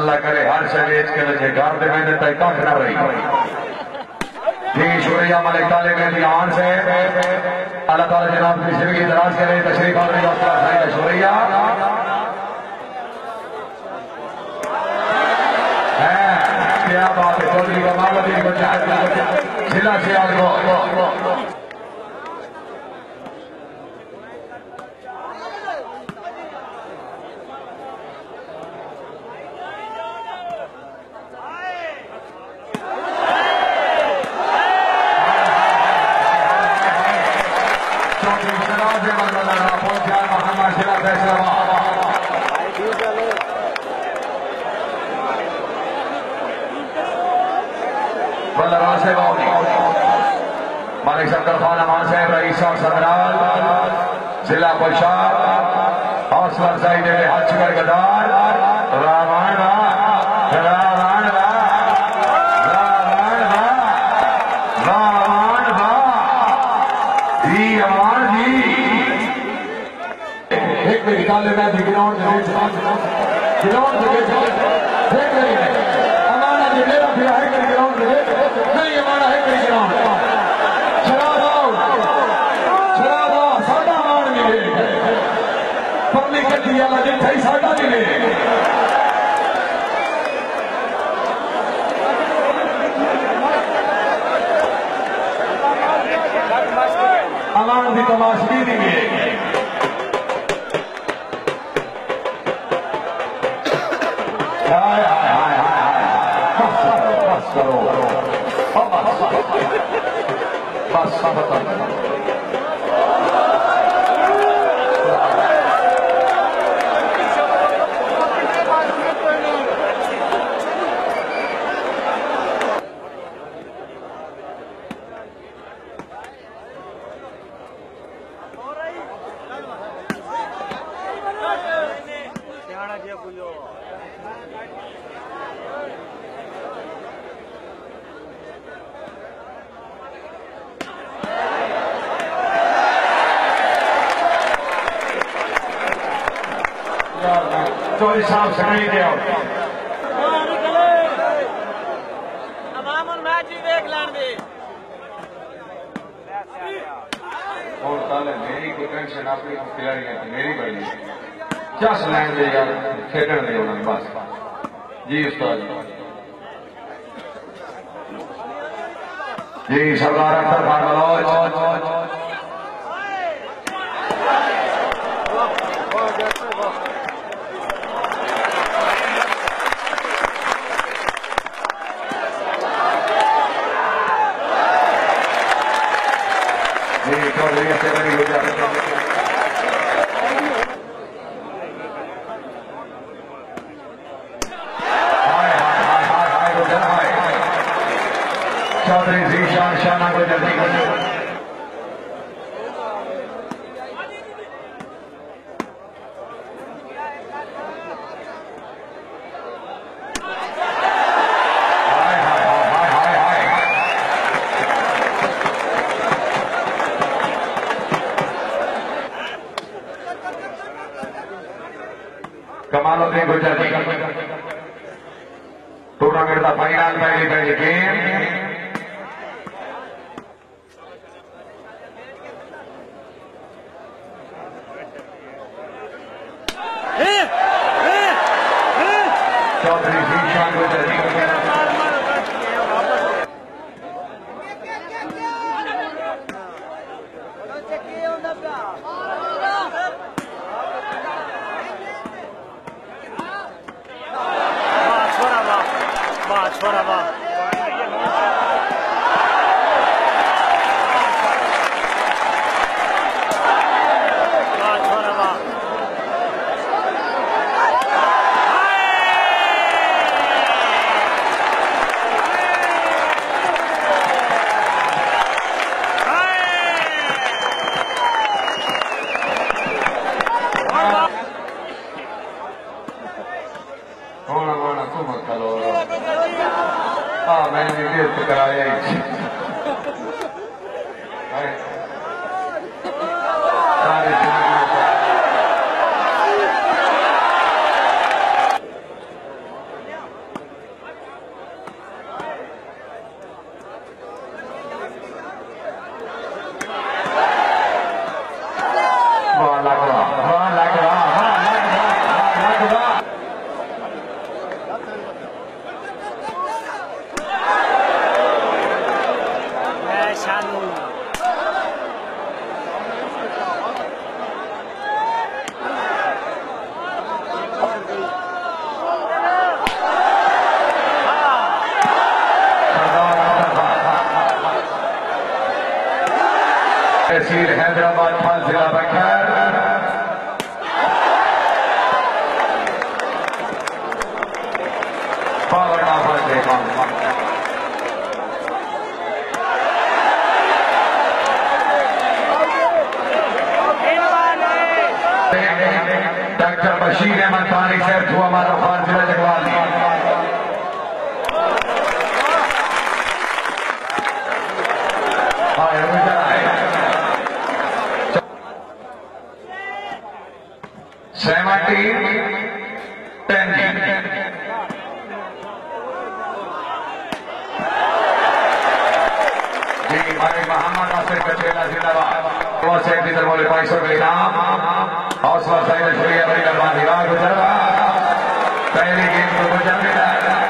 اللہ کرے، ہر سے بیچ کے رکھے گھر دے میں دیتا ہے کاٹ نہ رہی۔ جی شکریہ ملک طالب امتحان سے۔ اللہ تعالیٰ جناب کی زندگی دراز کرے، تشریف آنے کا خیر شکریہ ہے ہاں، کیا بات ہے، چودھری کا مالا بھی بچہ ہے۔ ضلع سے آج کو چودھری سراج احمد اللہ پہنچا محمد ضلع فیصلہ بلرا سے مالک شکر خان امان صاحب رئیس صاحب صدرال ضلع پرشاد حوصلہ افزائی دے حج کر گدار رامان رامان ایک میں نکالے میں بھی بس کرو بس بس بس چوری صاحب سے دیا امام اور کل میری کوئی ٹینشن اپنی کھلاڑی ہے میری بڑی چس لین دے یار کھیڈن دے انہوں نے بس۔ جی استاد۔ جی سردار اختر خان بلوچ کمال الدین دی جی ٹورنامنٹ کا فائنل پہلی پہلی game. Chaudhry Zeeshan Gujjar Bora, bora. All right. تحصیل حیدرآباد پھل ضلع بکھر۔ پاور آفر دے ڈاکٹر بشیر احمد پانی صاحب تو ہمارا فار جی محمد ناصر کچیلا زندہ باد۔ وہ سے بھی بولے پانچ سو کا انعام حوصلہ افزائی شکریہ بڑی مہربانی راہ گزرا پہلی گیم کو گزر ملا